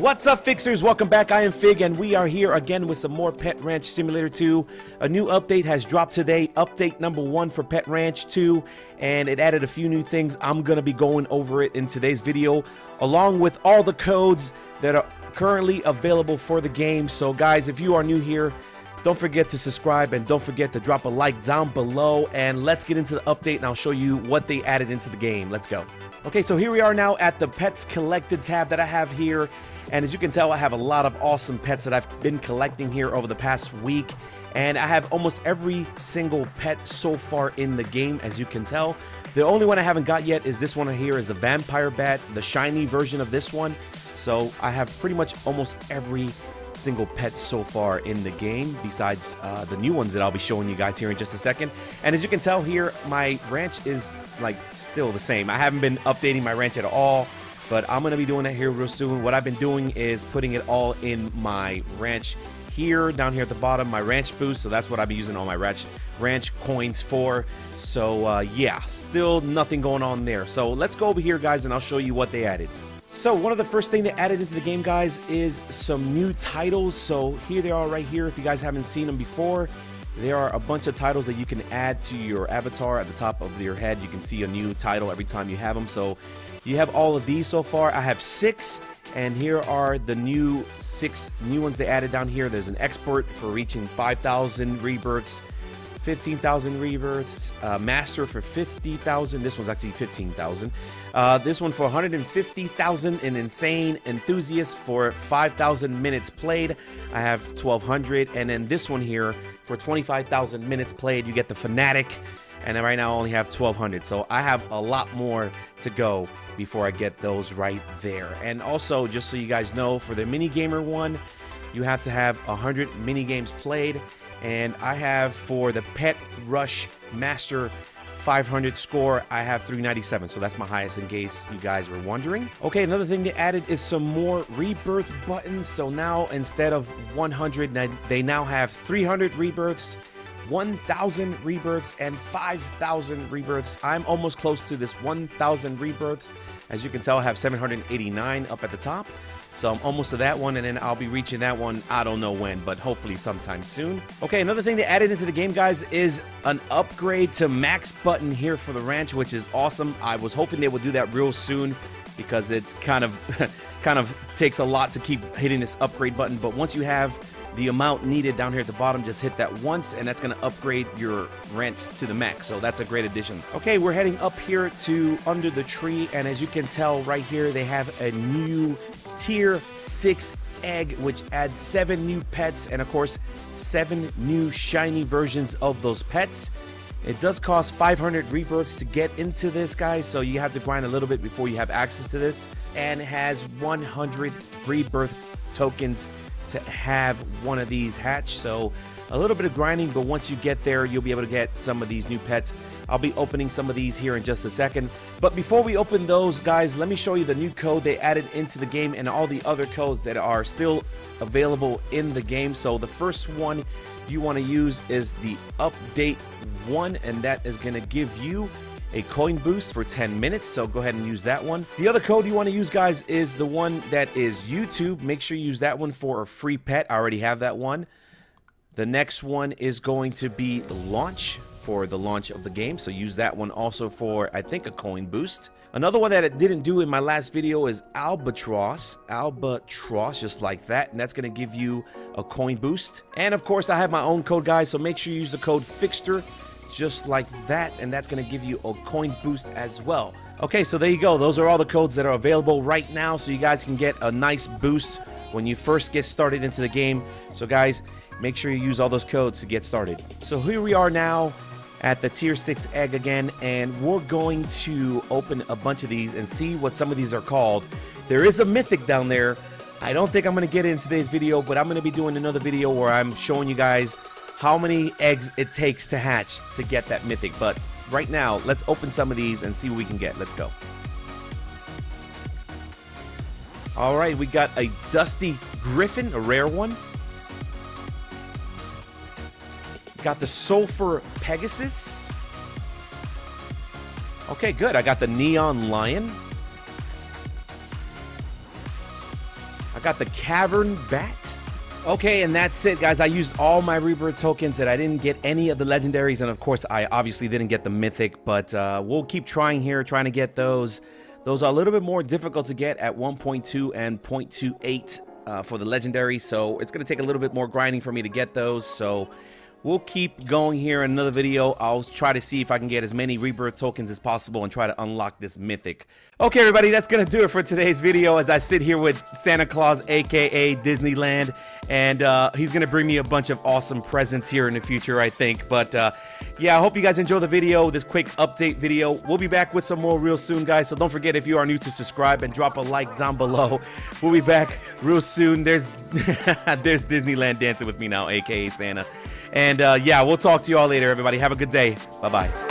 What's up, Figsters? Welcome back. I am Fig, and we are here again with some more Pet Ranch Simulator 2. A new update has dropped today. Update number one for Pet Ranch 2, and it added a few new things. I'm going to be going over it in today's video, along with all the codes that are currently available for the game. So, guys, if you are new here, don't forget to subscribe and don't forget to drop a like down below. And let's get into the update, and I'll show you what they added into the game. Let's go. Okay, so here we are now at the Pets Collected tab that I have here. And as you can tell, I have a lot of awesome pets that I've been collecting here over the past week. And I have almost every single pet so far in the game, as you can tell. The only one I haven't got yet is this one here is the Vampire Bat, the shiny version of this one. So I have pretty much almost every single pet so far in the game besides uh, the new ones that I'll be showing you guys here in just a second. And as you can tell here, my ranch is like still the same. I haven't been updating my ranch at all but I'm to be doing that here real soon. What I've been doing is putting it all in my ranch here, down here at the bottom, my ranch boost. So that's what I've been using all my ranch, ranch coins for. So uh, yeah, still nothing going on there. So let's go over here, guys, and I'll show you what they added. So one of the first thing they added into the game, guys, is some new titles. So here they are right here. If you guys haven't seen them before, there are a bunch of titles that you can add to your avatar at the top of your head. You can see a new title every time you have them. So you have all of these so far. I have six, and here are the new six new ones they added down here. There's an expert for reaching 5,000 rebirths, 15,000 rebirths, uh, master for 50,000. This one's actually 15,000. Uh, this one for 150,000, an insane enthusiast for 5,000 minutes played. I have 1,200, and then this one here for 25,000 minutes played. You get the fanatic and right now I only have 1200 so I have a lot more to go before I get those right there and also just so you guys know for the mini gamer one you have to have 100 mini games played and I have for the pet rush master 500 score I have 397 so that's my highest in case you guys were wondering. Okay another thing they added is some more rebirth buttons. So now instead of 100 they now have 300 rebirths 1,000 rebirths and 5,000 rebirths. I'm almost close to this 1,000 rebirths. As you can tell, I have 789 up at the top. So I'm almost to that one, and then I'll be reaching that one, I don't know when, but hopefully sometime soon. Okay, another thing they added into the game, guys, is an upgrade to max button here for the ranch, which is awesome. I was hoping they would do that real soon because it kind of kind of takes a lot to keep hitting this upgrade button. But once you have the amount needed down here at the bottom, just hit that once and that's going to upgrade your ranch to the max. So that's a great addition. Okay, we're heading up here to under the tree and as you can tell right here, they have a new tier 6 egg which adds 7 new pets and of course 7 new shiny versions of those pets. It does cost 500 rebirths to get into this, guys, so you have to grind a little bit before you have access to this. And has 100 rebirth tokens to have one of these hatch. So a little bit of grinding, but once you get there, you'll be able to get some of these new pets. I'll be opening some of these here in just a second. But before we open those, guys, let me show you the new code they added into the game and all the other codes that are still available in the game. So the first one you want to use is the update one, and that is going to give you a coin boost for 10 minutes, so go ahead and use that one. The other code you want to use, guys, is the one that is YouTube. Make sure you use that one for a free pet. I already have that one. The next one is going to be launch for the launch of the game, so use that one also for, I think, a coin boost. Another one that it didn't do in my last video is Albatross. Albatross, just like that, and that's going to give you a coin boost. And of course, I have my own code, guys, so make sure you use the code FIGSTER just like that, and that's going to give you a coin boost as well. Okay, so there you go. Those are all the codes that are available right now, so you guys can get a nice boost when you first get started into the game. So guys, make sure you use all those codes to get started. So here we are now at the tier 6 egg again and we're going to open a bunch of these and see what some of these are called. There is a mythic down there. I don't think I'm going to get in today's video, but I'm going to be doing another video where I'm showing you guys how many eggs it takes to hatch to get that mythic. But right now, let's open some of these and see what we can get. Let's go. All right, we got a Dusty Griffin, a rare one. Got the Sulfur Pegasus. Okay, good. I got the Neon Lion. I got the Cavern Bat. Okay, and that's it, guys. I used all my Rebirth tokens that I didn't get any of the legendaries, and of course, I obviously didn't get the Mythic, but uh, we'll keep trying here, trying to get those. Those are a little bit more difficult to get at 1.2 and 0.28 uh, for the legendary, so it's going to take a little bit more grinding for me to get those, so we'll keep going here in another video. I'll try to see if I can get as many rebirth tokens as possible and try to unlock this mythic. Okay, everybody, that's going to do it for today's video as I sit here with Santa Claus, aka Disneyland, and uh, he's going to bring me a bunch of awesome presents here in the future, I think. But uh, yeah, I hope you guys enjoy the video, this quick update video. We'll be back with some more real soon, guys. So don't forget if you are new to subscribe and drop a like down below. We'll be back real soon. There's there's Disneyland dancing with me now, aka Santa. And uh, yeah, we'll talk to you all later, everybody. Have a good day. Bye bye.